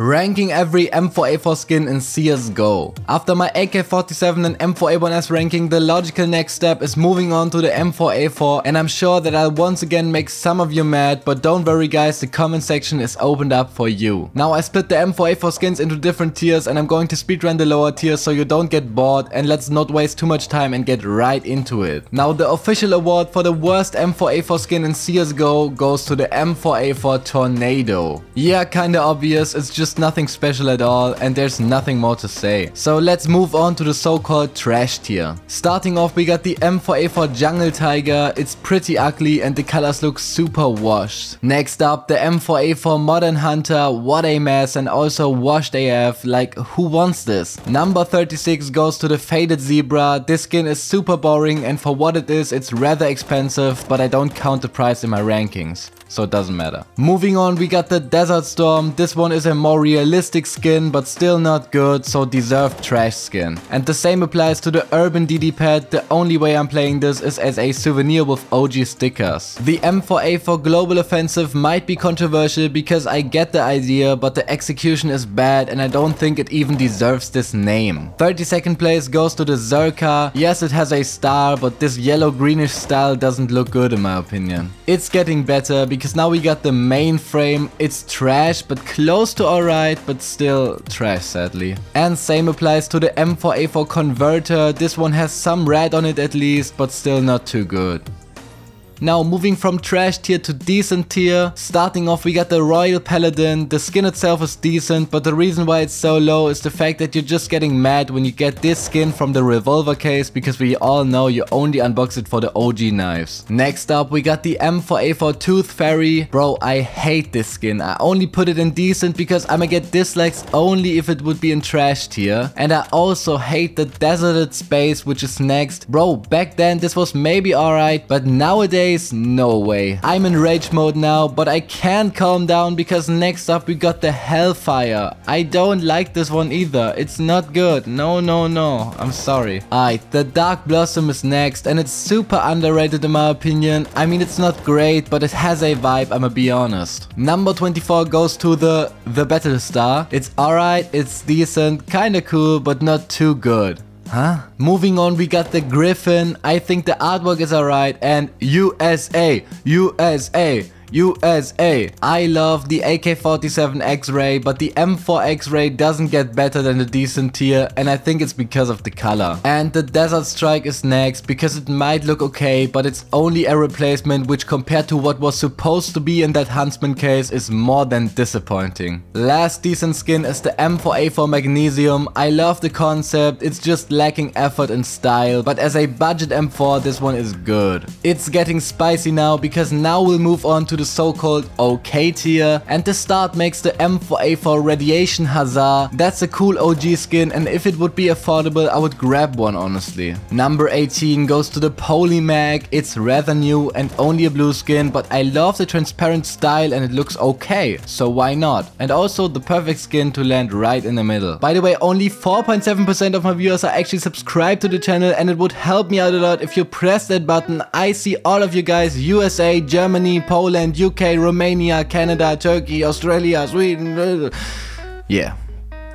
Ranking every M4A4 skin in CSGO. After my AK-47 and M4A1S ranking, the logical next step is moving on to the M4A4 and I'm sure that I'll once again make some of you mad, but don't worry guys, the comment section is opened up for you. Now I split the M4A4 skins into different tiers and I'm going to speedrun the lower tiers so you don't get bored and let's not waste too much time and get right into it. Now the official award for the worst M4A4 skin in CSGO goes to the M4A4 Tornado. Yeah, kinda obvious, it's just just nothing special at all and there's nothing more to say. So let's move on to the so-called trash tier. Starting off we got the M4A4 Jungle Tiger, it's pretty ugly and the colors look super washed. Next up the M4A4 Modern Hunter, what a mess and also washed AF, like who wants this? Number 36 goes to the Faded Zebra, this skin is super boring and for what it is it's rather expensive but I don't count the price in my rankings so it doesn't matter. Moving on, we got the Desert Storm. This one is a more realistic skin, but still not good, so deserved trash skin. And the same applies to the Urban DDPAT. The only way I'm playing this is as a souvenir with OG stickers. The M4A4 Global Offensive might be controversial because I get the idea, but the execution is bad and I don't think it even deserves this name. 32nd place goes to the Zirka. Yes, it has a star, but this yellow greenish style doesn't look good in my opinion. It's getting better because now we got the main frame. It's trash, but close to alright, but still trash sadly. And same applies to the M4A4 converter. This one has some red on it at least, but still not too good. Now moving from trash tier to decent tier, starting off we got the Royal Paladin, the skin itself is decent but the reason why it's so low is the fact that you're just getting mad when you get this skin from the revolver case because we all know you only unbox it for the OG knives. Next up we got the M4A4 Tooth Fairy, bro I hate this skin, I only put it in decent because I'ma get dislikes only if it would be in trash tier. And I also hate the Desolate Space which is next, bro back then this was maybe alright but nowadays no way. I'm in rage mode now, but I can't calm down because next up we got the Hellfire. I don't like this one either. It's not good. No, no, no. I'm sorry. Alright, the Dark Blossom is next and it's super underrated in my opinion. I mean, it's not great, but it has a vibe, I'ma be honest. Number 24 goes to the, the Battle Star. It's alright, it's decent, kinda cool, but not too good. Huh? Moving on, we got the Griffin. I think the artwork is alright. And USA, USA. USA. I love the AK-47 X-Ray, but the M4 X-Ray doesn't get better than the decent tier, and I think it's because of the color. And the Desert Strike is next, because it might look okay, but it's only a replacement, which compared to what was supposed to be in that Huntsman case is more than disappointing. Last decent skin is the M4A4 Magnesium. I love the concept, it's just lacking effort and style, but as a budget M4, this one is good. It's getting spicy now, because now we'll move on to the so-called OK tier and the start makes the M4A4 Radiation Hazard. That's a cool OG skin and if it would be affordable I would grab one honestly. Number 18 goes to the Polymag. It's rather new and only a blue skin but I love the transparent style and it looks okay so why not. And also the perfect skin to land right in the middle. By the way only 4.7% of my viewers are actually subscribed to the channel and it would help me out a lot if you press that button. I see all of you guys USA, Germany, Poland, UK, Romania, Canada, Turkey, Australia, Sweden. Uh, yeah.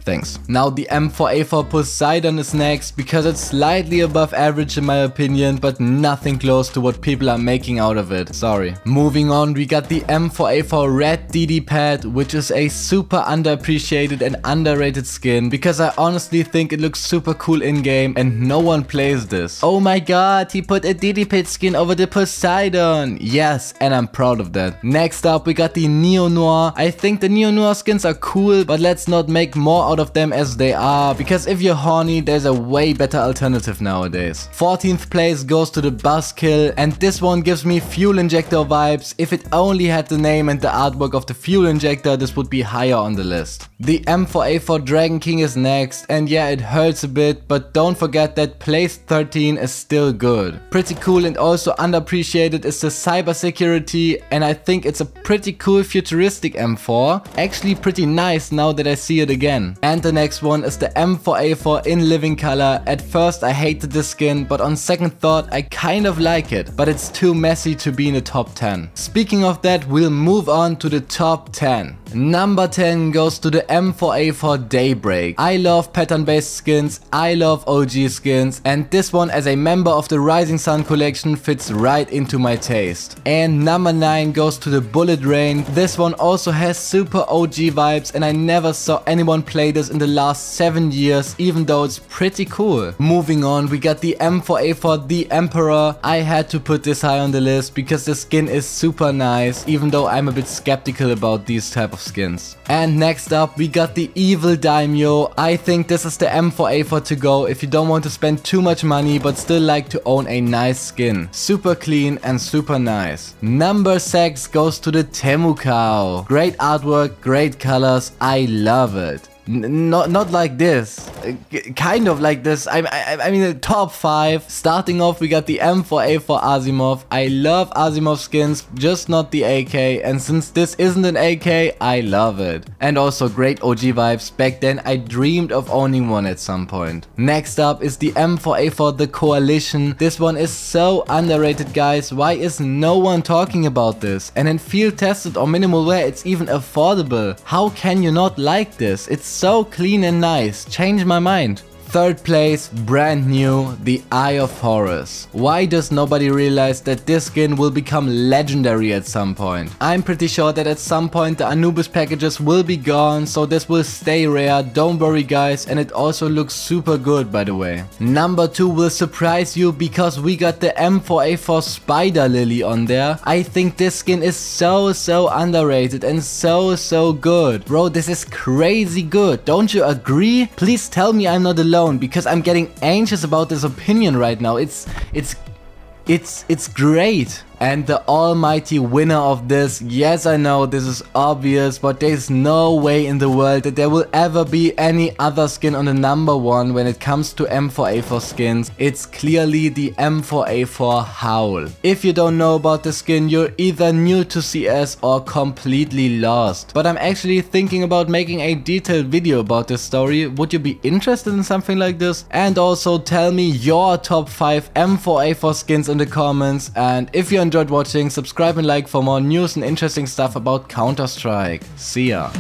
Thanks. Now the M4A4 Poseidon is next because it's slightly above average in my opinion but nothing close to what people are making out of it. Sorry. Moving on we got the M4A4 Red DDPAT which is a super underappreciated and underrated skin because I honestly think it looks super cool in game and no one plays this. Oh my god he put a DDPAT skin over the Poseidon. Yes and I'm proud of that. Next up we got the Neo Noir. I think the Neo Noir skins are cool but let's not make more out of them as they are, because if you're horny, there's a way better alternative nowadays. 14th place goes to the Buzzkill, and this one gives me fuel injector vibes. If it only had the name and the artwork of the fuel injector, this would be higher on the list. The M4A4 Dragon King is next, and yeah, it hurts a bit, but don't forget that place 13 is still good. Pretty cool and also underappreciated is the cybersecurity, and I think it's a pretty cool futuristic M4. Actually pretty nice now that I see it again. And the next one is the M4A4 in living color. At first I hated this skin, but on second thought I kind of like it, but it's too messy to be in the top 10. Speaking of that, we'll move on to the top 10. Number 10 goes to the M4A4 Daybreak. I love pattern based skins, I love OG skins and this one as a member of the Rising Sun collection fits right into my taste. And number 9 goes to the Bullet Rain. This one also has super OG vibes and I never saw anyone play this in the last 7 years even though it's pretty cool. Moving on we got the M4A4 The Emperor. I had to put this high on the list because the skin is super nice even though I'm a bit skeptical about these type of skins. And next up we got the Evil Daimyo. I think this is the M4A4 to go if you don't want to spend too much money but still like to own a nice skin. Super clean and super nice. Number 6 goes to the Temukau. Great artwork, great colors, I love it. Not not like this. Uh, kind of like this. I, I, I mean the top 5. Starting off we got the M4A4 Asiimov. I love Asiimov skins, just not the AK. And since this isn't an AK, I love it. And also great OG vibes. Back then I dreamed of owning one at some point. Next up is the M4A4 The Coalition. This one is so underrated guys. Why is no one talking about this? And in field tested or minimal wear it's even affordable. How can you not like this? It's so clean and nice, changed my mind. Third place, brand new, the Eye of Horus. Why does nobody realize that this skin will become legendary at some point? I'm pretty sure that at some point the Anubis packages will be gone, so this will stay rare, don't worry guys, and it also looks super good by the way. Number 2 will surprise you because we got the M4A4 Spider Lily on there. I think this skin is so so underrated and so so good. Bro, this is crazy good, don't you agree? Please tell me I'm not alone because I'm getting anxious about this opinion right now. It's it's it's it's great. And the almighty winner of this, yes I know this is obvious, but there's no way in the world that there will ever be any other skin on the number one when it comes to M4A4 skins. It's clearly the M4A4 Howl. If you don't know about the skin, you're either new to CS or completely lost. But I'm actually thinking about making a detailed video about this story. Would you be interested in something like this? And also tell me your top 5 M4A4 skins in the comments and if you're enjoyed watching, subscribe and like for more news and interesting stuff about Counter-Strike. See ya!